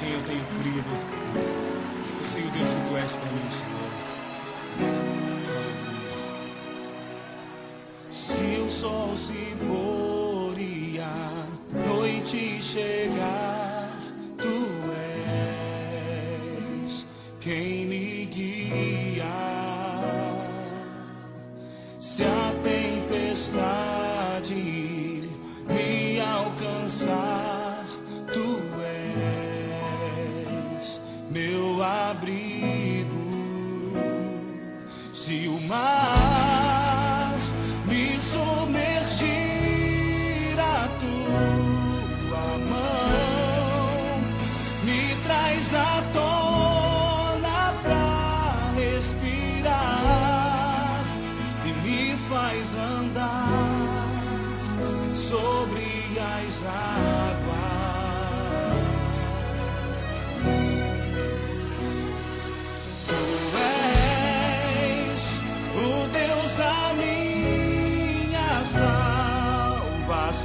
quem eu tenho crido. Eu sei o Deus que tu és para mim, Senhor. Aleluia. Se o sol se borear, noite chegar. you.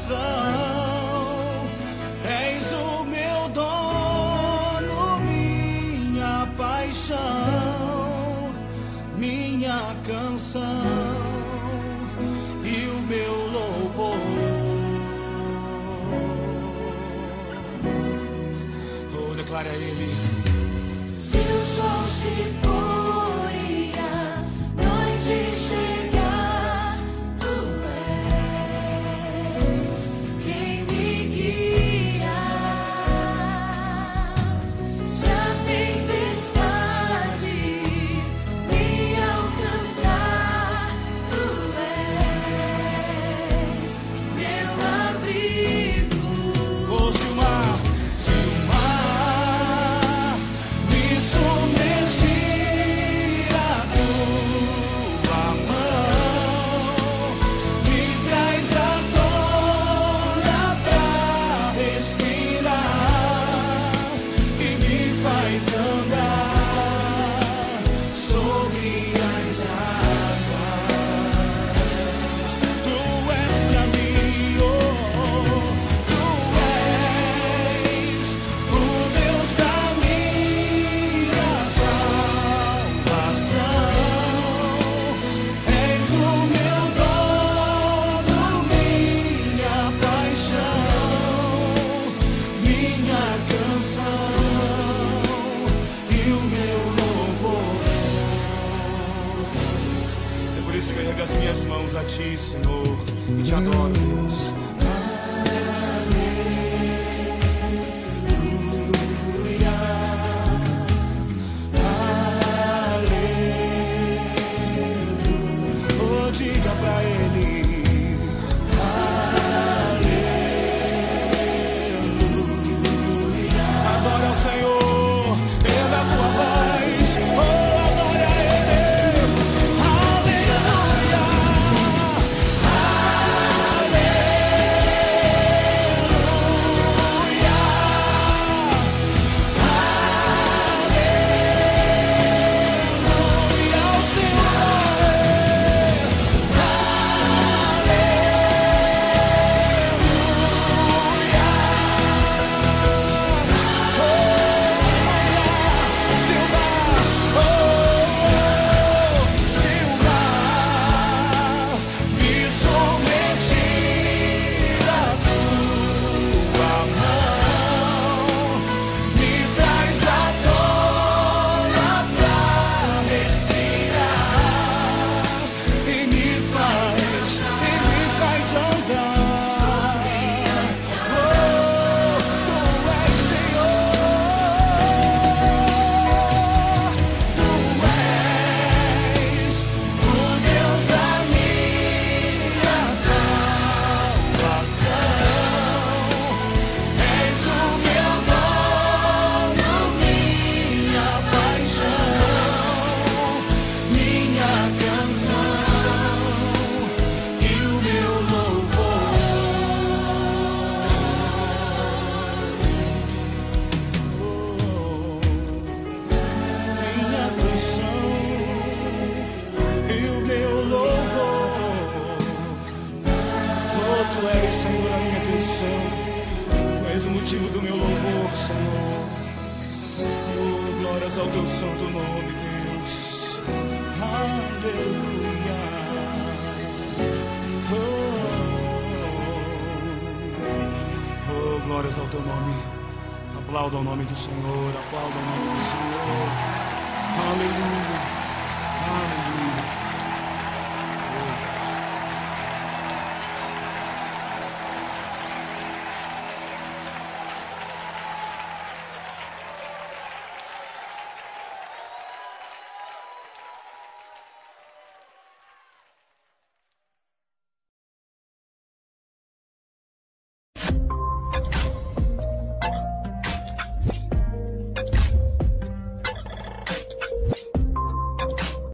coração. És o meu dono, minha paixão, minha canção e o meu louvor. Vou declarar é a Ele. Se o sol se esfrega as minhas mãos a ti, Senhor, e te adoro, Deus. Tu és, Senhor, a minha canção. Tu és o motivo do meu louvor, Senhor. Oh, glórias ao teu santo nome, Deus. Aleluia. Oh, oh, oh. oh glórias ao teu nome. Aplauda o nome do Senhor. Aplauda o nome do Senhor.